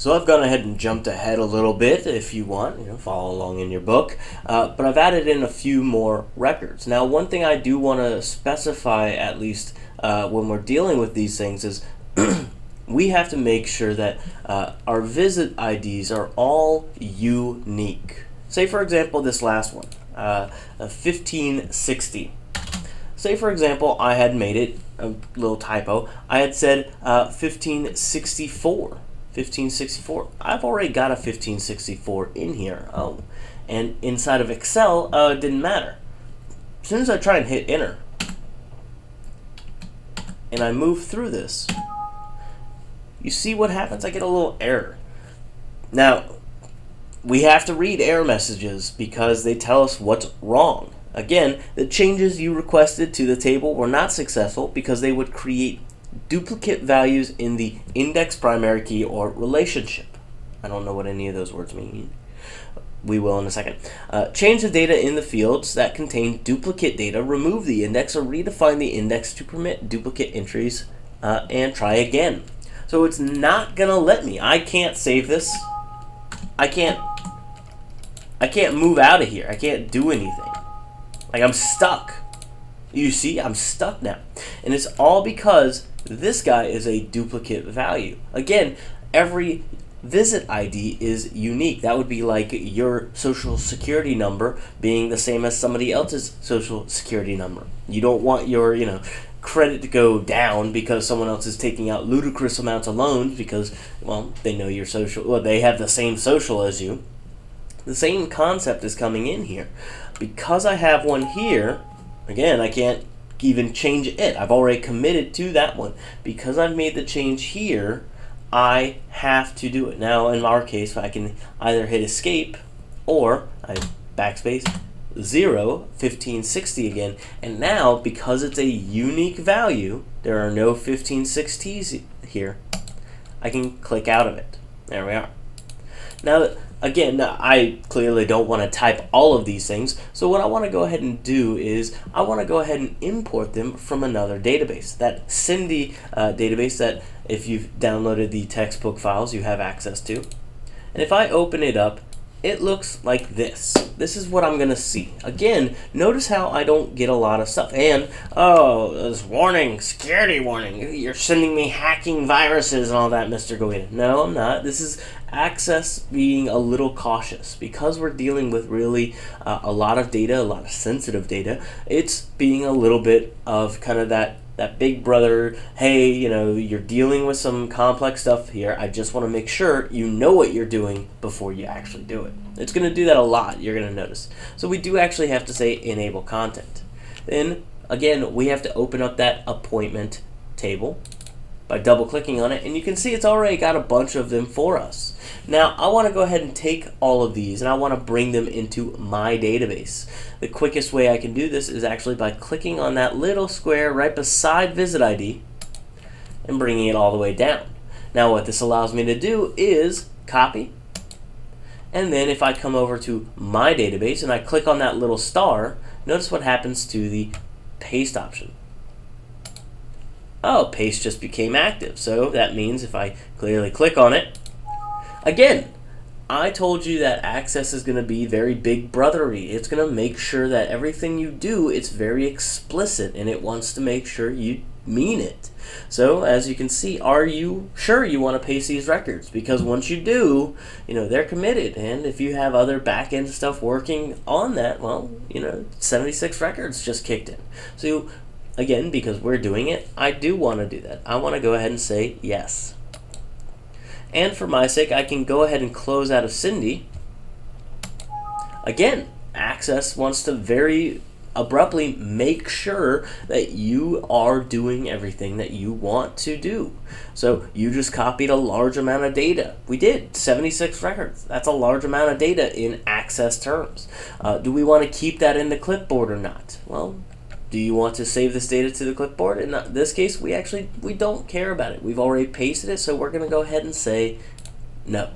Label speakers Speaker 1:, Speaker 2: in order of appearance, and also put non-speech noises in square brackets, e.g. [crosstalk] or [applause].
Speaker 1: So I've gone ahead and jumped ahead a little bit if you want, you know, follow along in your book. Uh, but I've added in a few more records. Now, one thing I do want to specify, at least uh, when we're dealing with these things, is [clears throat] we have to make sure that uh, our visit IDs are all unique. Say, for example, this last one, uh, 1560. Say, for example, I had made it a little typo. I had said uh, 1564. 1564. I've already got a 1564 in here. Oh, and inside of Excel, uh, it didn't matter. As soon as I try and hit enter, and I move through this, you see what happens? I get a little error. Now, we have to read error messages because they tell us what's wrong. Again, the changes you requested to the table were not successful because they would create duplicate values in the index primary key or relationship. I don't know what any of those words mean. We will in a second. Uh, change the data in the fields that contain duplicate data, remove the index, or redefine the index to permit duplicate entries, uh, and try again. So it's not gonna let me. I can't save this. I can't. I can't move out of here. I can't do anything. Like I'm stuck. You see, I'm stuck now. And it's all because this guy is a duplicate value. Again, every visit ID is unique. That would be like your social security number being the same as somebody else's social security number. You don't want your, you know, credit to go down because someone else is taking out ludicrous amounts of loans because, well, they know your social, well, they have the same social as you. The same concept is coming in here. Because I have one here, again, I can't even change it. I've already committed to that one. Because I've made the change here, I have to do it. Now, in our case, I can either hit escape or I backspace 0, 1560 again. And now, because it's a unique value, there are no 1560s here. I can click out of it. There we are. Now, again, I clearly don't want to type all of these things, so what I want to go ahead and do is I want to go ahead and import them from another database. That Cindy uh, database that if you've downloaded the textbook files you have access to. And if I open it up, it looks like this. This is what I'm going to see. Again, notice how I don't get a lot of stuff. And, oh, this warning, security warning. You're sending me hacking viruses and all that, Mr. Gaweda. No, I'm not. This is access being a little cautious. Because we're dealing with really uh, a lot of data, a lot of sensitive data, it's being a little bit of kind of that that big brother, hey, you know, you're dealing with some complex stuff here. I just want to make sure you know what you're doing before you actually do it. It's going to do that a lot, you're going to notice. So we do actually have to say enable content. Then, again, we have to open up that appointment table by double clicking on it and you can see it's already got a bunch of them for us. Now I want to go ahead and take all of these and I want to bring them into my database. The quickest way I can do this is actually by clicking on that little square right beside visit ID and bringing it all the way down. Now what this allows me to do is copy and then if I come over to my database and I click on that little star, notice what happens to the paste option oh, paste just became active. So that means if I clearly click on it, again, I told you that access is going to be very big brothery. It's going to make sure that everything you do, it's very explicit and it wants to make sure you mean it. So as you can see, are you sure you want to paste these records? Because once you do, you know, they're committed. And if you have other back-end stuff working on that, well, you know, 76 records just kicked in. So again, because we're doing it, I do want to do that. I want to go ahead and say yes. And for my sake, I can go ahead and close out of Cindy. Again, Access wants to very abruptly make sure that you are doing everything that you want to do. So you just copied a large amount of data. We did 76 records. That's a large amount of data in access terms. Uh, do we want to keep that in the clipboard or not? Well, do you want to save this data to the clipboard? In this case, we actually we don't care about it. We've already pasted it, so we're going to go ahead and say no.